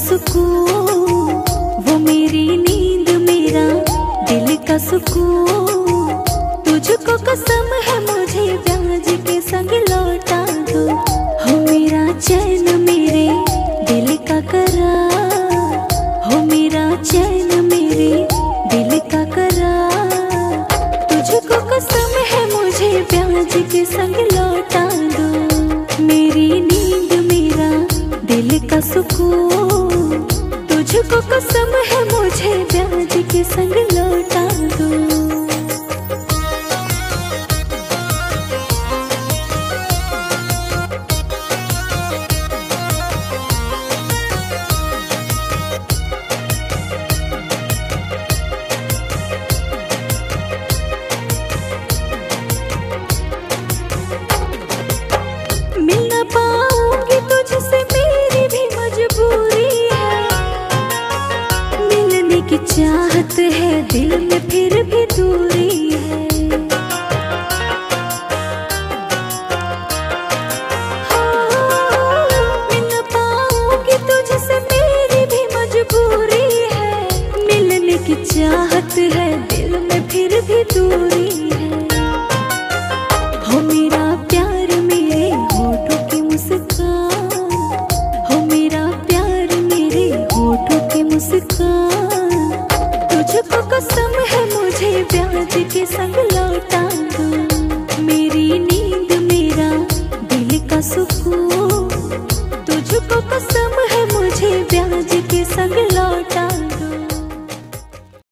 सुकून, वो मेरी नींद मेरा दिल का सुकून। तुझको कसम है मुझे ब्याज के संग लौटा दो। हो मेरा चैन मेरे दिल का करा। हो मेरा चैन मेरे दिल का करा। तुझको कसम है मुझे ब्याज के संग लौटा दो। मेरी नींद मेरा दिल का सुकून। तुझको कसम है मुझे ब्याज के संग लौटा दो। मिल चाहत है दिल में फिर भी दूरी है। मेरी भी मजबूरी है। मिलने की चाहत है दिल में फिर भी दूरी। मुस्कान तुझको कसम है मुझे ब्याज के संग लौटा दो मेरी नींद, मेरा दिल का सुकून। तुझको कसम है मुझे ब्याज